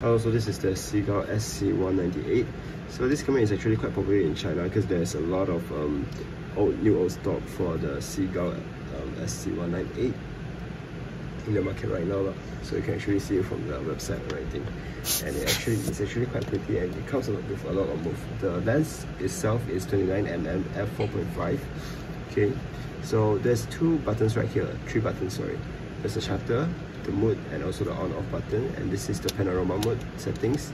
Also, this is the Seagull SC198. So this camera is actually quite popular in China because there's a lot of um, old, new old stock for the Seagull um, SC198 in the market right now. So you can actually see it from the website and everything. And it actually it's actually quite pretty and it comes with a lot of move. The lens itself is 29mm f4.5. Okay, so there's two buttons right here, three buttons sorry. There's a shutter, the mode and also the on off button. And this is the panorama mode settings.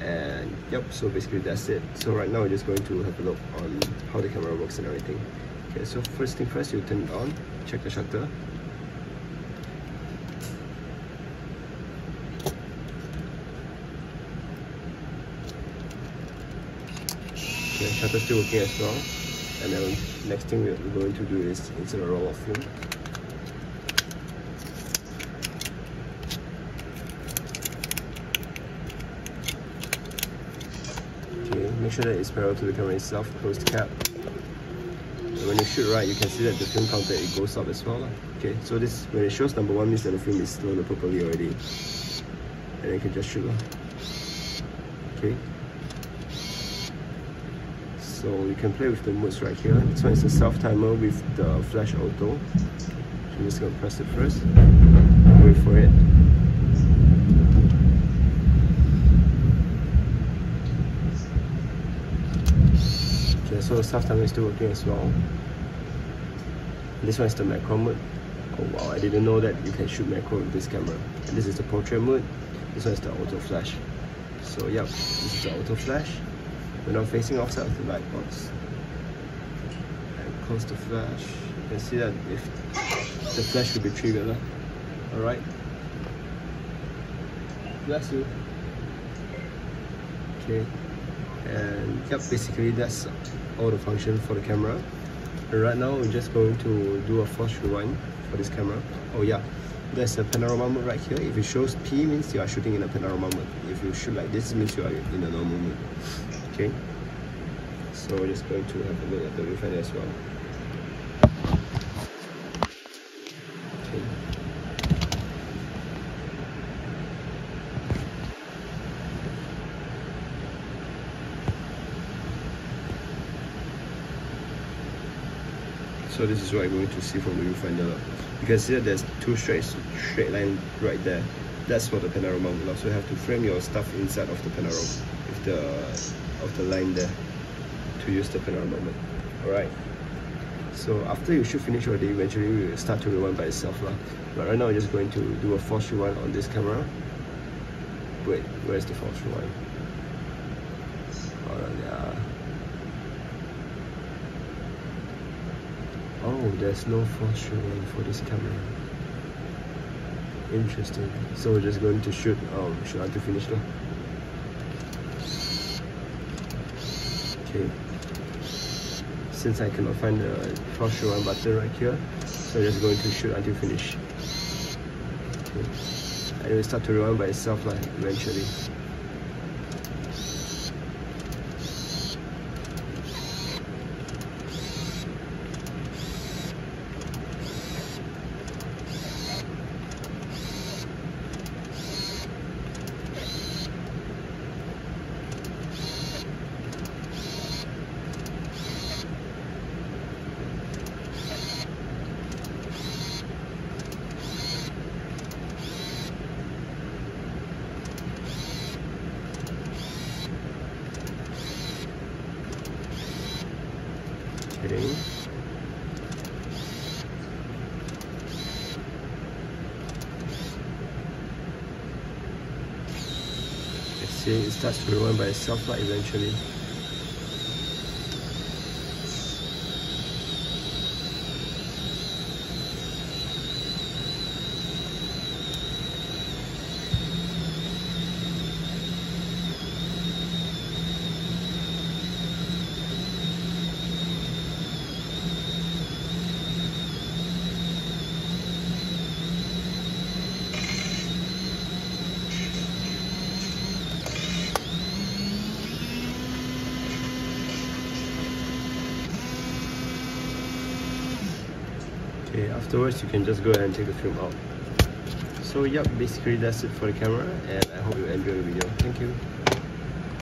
And yep so basically that's it. So right now we're just going to have a look on how the camera works and everything. Okay so first thing first you turn it on check the shutter. Okay shutter still working as well. And then next thing we're going to do is insert a roll of film make sure that it's parallel to the camera itself, the cap. And when you shoot right, you can see that the film counter, it goes up as well. Okay, so this, when it shows number one, means that the film is loaded properly already. And then you can just shoot. Okay. So you can play with the modes right here. This one is a self-timer with the flash auto. So I'm just gonna press it first. Wait for it. So the self timer is still working as well. This one is the macro mode. Oh wow, I didn't know that you can shoot macro with this camera. And this is the portrait mode. This one is the auto flash. So yep, this is the auto flash. We're now facing outside of the light box. And close the flash. You can see that if the flash will be triggered. Alright. Bless you. Okay and yep basically that's all the function for the camera. And right now we're just going to do a force rewind for this camera. Oh yeah. There's a panorama mode right here. If it shows P means you are shooting in a panorama mode. If you shoot like this means you are in a normal mode. Okay? So we're just going to have a look at the viewfinder as well so this is what you're going to see from the viewfinder you can see that there's two straight straight line right there. That's for the panorama vlog. So you have to frame your stuff inside of the panorama with the of the line there to use the panorama mode all right so after you should finish already eventually it will start to rewind by itself lah. but right now I'm just going to do a force rewind on this camera. Wait where's the force rewind alright yeah Oh, there's no force showing for this camera. Interesting. So we're just going to shoot, um, shoot until finish now. Okay. Since I cannot find the force show button right here, so just going to shoot until finish. Okay. And it will start to run by itself like eventually. See, it starts to run by itself like eventually. Okay afterwards you can just go ahead and take the film out. So yep basically that's it for the camera and I hope you enjoy the video. Thank you